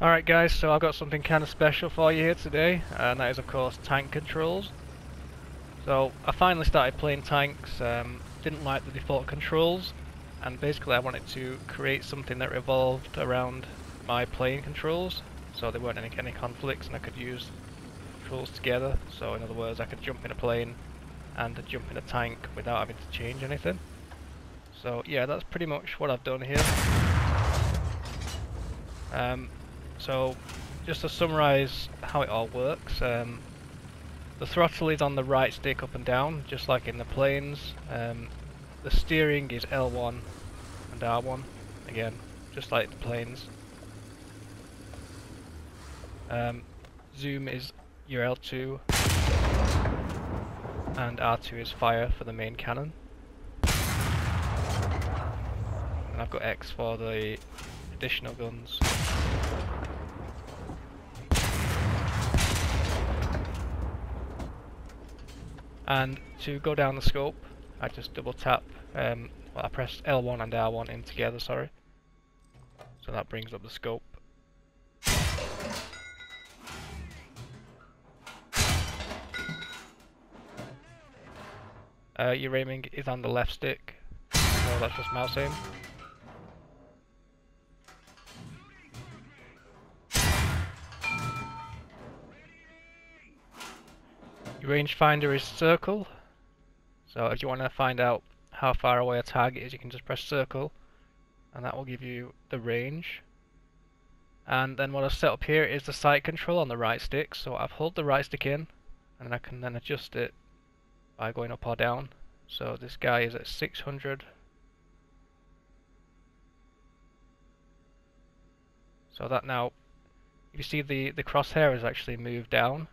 Alright guys, so I've got something kind of special for you here today, and that is of course tank controls. So I finally started playing tanks, um, didn't like the default controls, and basically I wanted to create something that revolved around my playing controls, so there weren't any, any conflicts and I could use controls together. So in other words, I could jump in a plane and jump in a tank without having to change anything. So yeah, that's pretty much what I've done here. Um, so, just to summarise how it all works, um, the throttle is on the right stick up and down, just like in the planes. Um, the steering is L1 and R1, again, just like the planes. Um, zoom is your L2, and R2 is fire for the main cannon. And I've got X for the additional guns. And to go down the scope, I just double tap, um, well I press L1 and R1 in together, sorry. So that brings up the scope. Uh, your aiming is on the left stick, so that's just mouse aim. Rangefinder is circle. So if you want to find out how far away a target is, you can just press circle, and that will give you the range. And then what I've set up here is the sight control on the right stick. So I've held the right stick in, and I can then adjust it by going up or down. So this guy is at 600. So that now, if you see the, the crosshair has actually moved down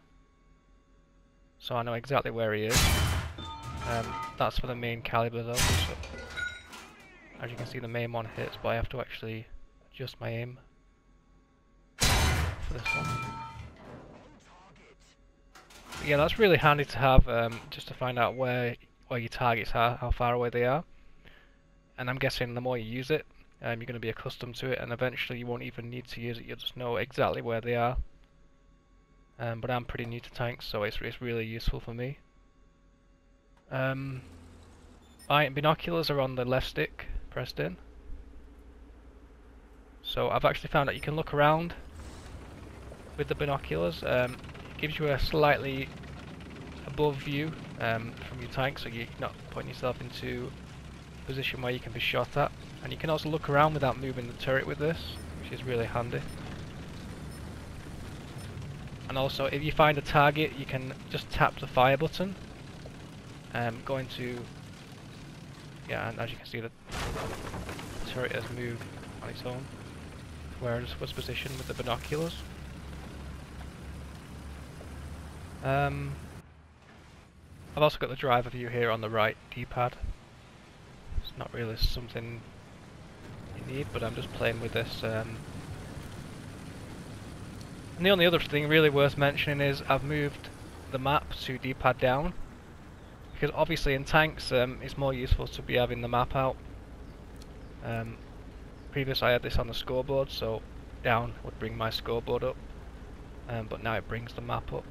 so I know exactly where he is. Um, that's for the main caliber though. So as you can see the main one hits, but I have to actually adjust my aim for this one. But yeah, that's really handy to have um, just to find out where where your targets are, how far away they are. And I'm guessing the more you use it, um, you're going to be accustomed to it, and eventually you won't even need to use it. You'll just know exactly where they are. Um, but I'm pretty new to tanks, so it's, it's really useful for me. Um, binoculars are on the left stick, pressed in. So I've actually found that you can look around with the binoculars. Um, it gives you a slightly above view um, from your tank, so you're not putting yourself into a position where you can be shot at. And you can also look around without moving the turret with this, which is really handy. And also, if you find a target, you can just tap the fire button. Um, go into... Yeah, and as you can see, the turret has moved on its own. Where it was positioned with the binoculars. Um, I've also got the driver view here on the right D-pad. It's not really something you need, but I'm just playing with this um, and the only other thing really worth mentioning is I've moved the map to D-pad down because obviously in tanks um, it's more useful to be having the map out. Um, previously I had this on the scoreboard so down would bring my scoreboard up um, but now it brings the map up.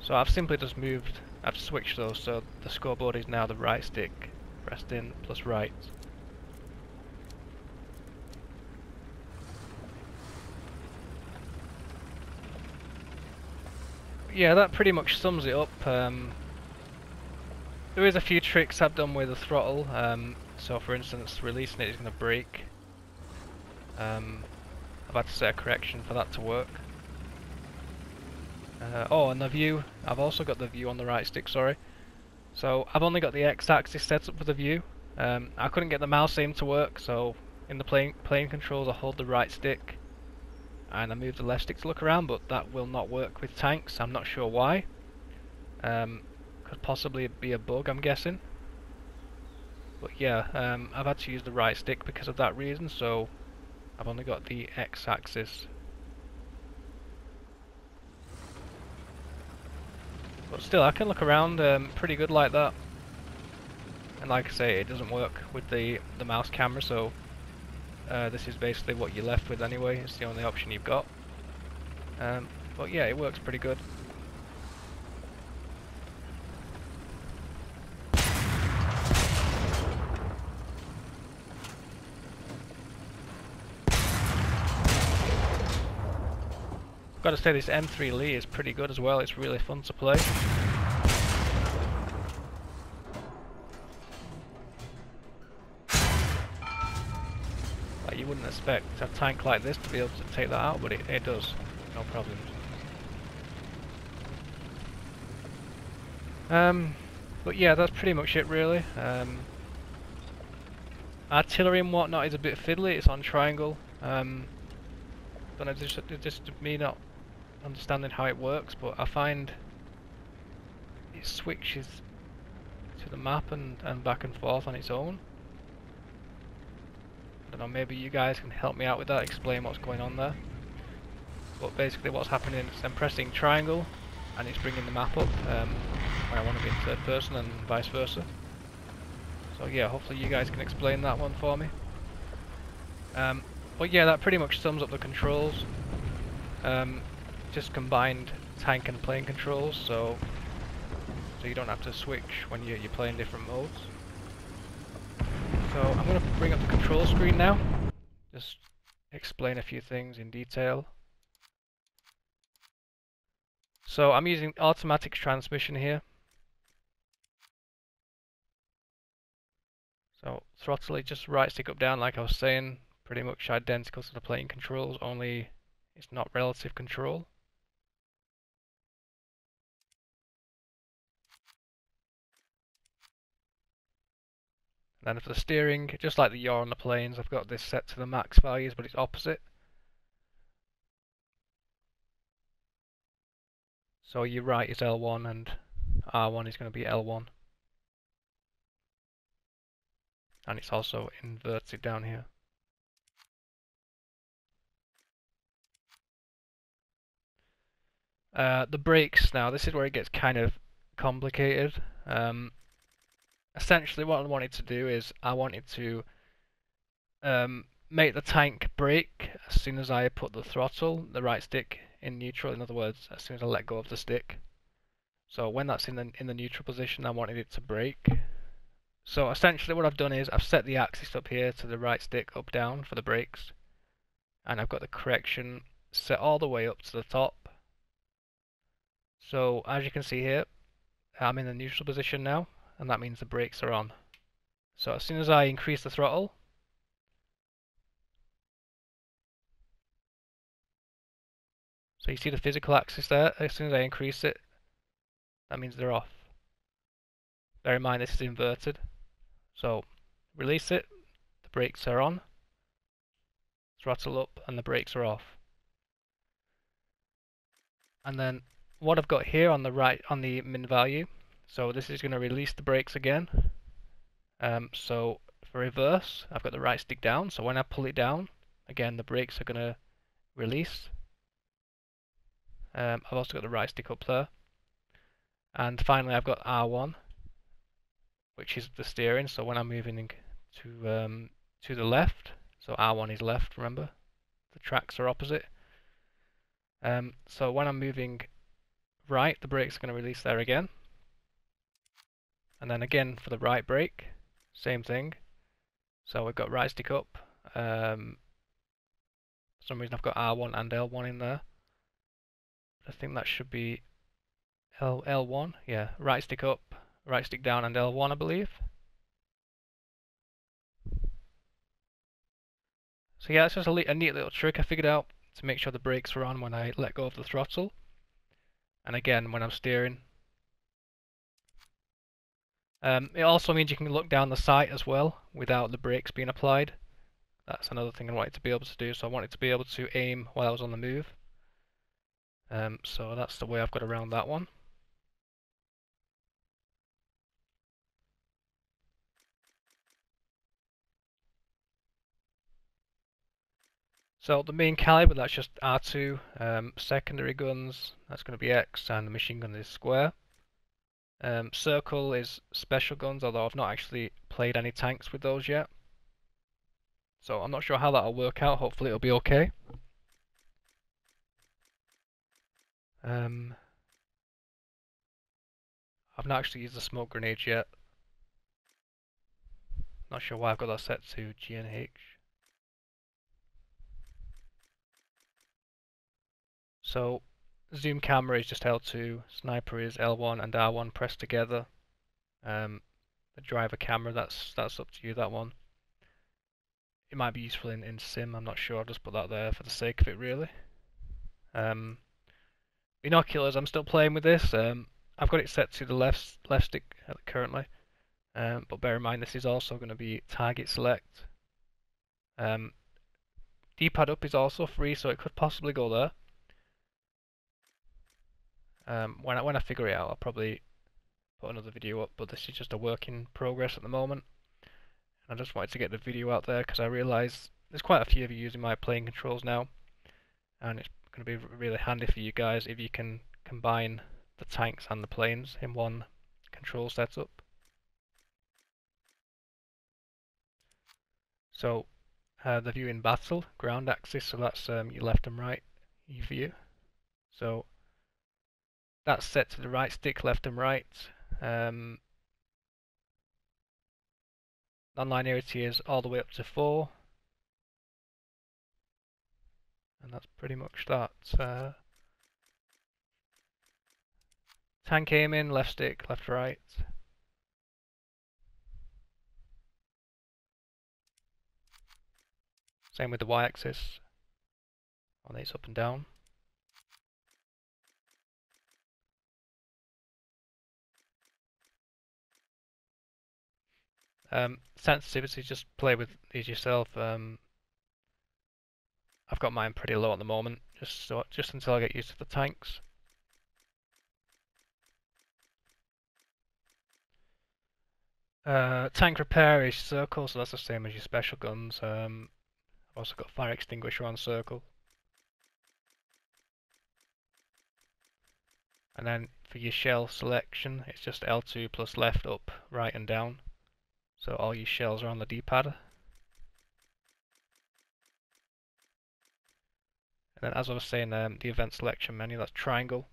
So I've simply just moved, I've switched those so the scoreboard is now the right stick pressed in plus right. Yeah, that pretty much sums it up. Um, there is a few tricks I've done with the throttle. Um, so for instance, releasing it is going to brake. Um, I've had to set a correction for that to work. Uh, oh, and the view. I've also got the view on the right stick, sorry. So I've only got the x-axis set up for the view. Um, I couldn't get the mouse aim to work, so in the plane, plane controls I hold the right stick and I move the left stick to look around but that will not work with tanks. I'm not sure why. Um, could possibly be a bug I'm guessing. But yeah um, I've had to use the right stick because of that reason so I've only got the x-axis. But still I can look around um, pretty good like that. And like I say it doesn't work with the the mouse camera so uh, this is basically what you're left with anyway, it's the only option you've got. Um, but yeah, it works pretty good. I got to say this M3 Lee is pretty good as well, it's really fun to play. Like you wouldn't expect a tank like this to be able to take that out, but it, it does, no problems. Um, but yeah, that's pretty much it really. Um, artillery and whatnot is a bit fiddly, it's on triangle. Um, don't know, just, just me not understanding how it works, but I find it switches to the map and, and back and forth on its own. Don't know, maybe you guys can help me out with that, explain what's going on there. But basically what's happening is I'm pressing triangle and it's bringing the map up um, where I want to be in third person and vice versa. So yeah, hopefully you guys can explain that one for me. Um, but yeah, that pretty much sums up the controls. Um, just combined tank and plane controls, so so you don't have to switch when you, you're playing different modes. So I'm going to bring up the control screen now, just explain a few things in detail. So I'm using automatic transmission here. So throttle it just right stick up down like I was saying, pretty much identical to the plane controls, only it's not relative control. Then for the steering, just like the yaw on the planes, I've got this set to the max values, but it's opposite. So your right is L1 and R1 is going to be L1. And it's also inverted down here. Uh, the brakes now, this is where it gets kind of complicated. Um, essentially what I wanted to do is I wanted to um, make the tank brake as soon as I put the throttle, the right stick in neutral, in other words, as soon as I let go of the stick. So when that's in the, in the neutral position, I wanted it to brake. So essentially what I've done is I've set the axis up here to the right stick up down for the brakes. And I've got the correction set all the way up to the top. So as you can see here, I'm in the neutral position now and that means the brakes are on. So as soon as I increase the throttle, so you see the physical axis there, as soon as I increase it, that means they're off. Bear in mind this is inverted. So release it, the brakes are on, throttle up and the brakes are off. And then what I've got here on the right, on the min value, so this is going to release the brakes again. Um, so for reverse, I've got the right stick down. So when I pull it down, again the brakes are going to release. Um, I've also got the right stick up there. And finally I've got R1, which is the steering. So when I'm moving to um, to the left, so R1 is left, remember? The tracks are opposite. Um, so when I'm moving right, the brakes are going to release there again. And then again for the right brake, same thing. So we've got right stick up. Um, for some reason I've got R1 and L1 in there. I think that should be L L1. Yeah, right stick up, right stick down, and L1, I believe. So yeah, that's just a, a neat little trick I figured out to make sure the brakes were on when I let go of the throttle. And again, when I'm steering, um, it also means you can look down the sight as well without the brakes being applied. That's another thing I wanted to be able to do. So I wanted to be able to aim while I was on the move. Um, so that's the way I've got around that one. So the main caliber, that's just R2. Um, secondary guns, that's going to be X, and the machine gun is square. Um, Circle is special guns, although I've not actually played any tanks with those yet. So I'm not sure how that'll work out, hopefully it'll be okay. Um, I've not actually used the smoke grenades yet. Not sure why I've got that set to GNH. So zoom camera is just L2, sniper is L1 and R1 pressed together. Um, the driver camera, that's that's up to you, that one. It might be useful in, in sim, I'm not sure, I'll just put that there for the sake of it really. Um, binoculars, I'm still playing with this. Um, I've got it set to the left left stick currently, um, but bear in mind this is also going to be target select. Um, D-pad up is also free, so it could possibly go there. Um, when I when I figure it out, I'll probably put another video up. But this is just a work in progress at the moment. And I just wanted to get the video out there because I realise there's quite a few of you using my playing controls now, and it's going to be really handy for you guys if you can combine the tanks and the planes in one control setup. So uh, the view in battle, ground axis, so that's um, your left and right view. So that's set to the right stick, left and right. Um, non-linearity is all the way up to 4. And that's pretty much that. Uh, tank aiming, left stick, left right. Same with the y-axis on these up and down. Um, sensitivity, just play with these yourself. Um, I've got mine pretty low at the moment, just so just until I get used to the tanks. Uh, tank repair is circle, so that's the same as your special guns. Um, I've also got fire extinguisher on circle. And then for your shell selection, it's just L2 plus left, up, right and down. So all your shells are on the D-pad. And then as I was saying, um, the event selection menu, that's triangle.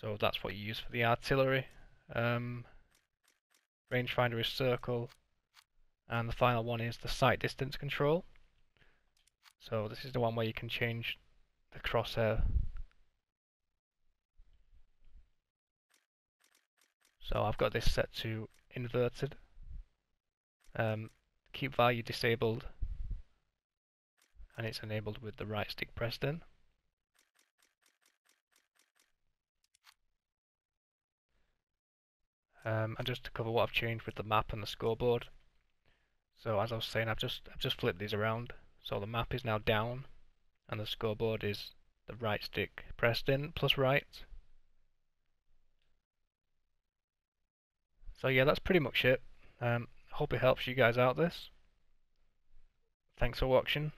So that's what you use for the artillery. Um, rangefinder is circle. And the final one is the sight distance control. So this is the one where you can change the crosshair. So I've got this set to inverted. Um, keep value disabled and it's enabled with the right stick pressed in. Um, and just to cover what I've changed with the map and the scoreboard. So as I was saying, I've just I've just flipped these around. So the map is now down, and the scoreboard is the right stick pressed in plus right. So yeah, that's pretty much it. Um, hope it helps you guys out this. Thanks for watching.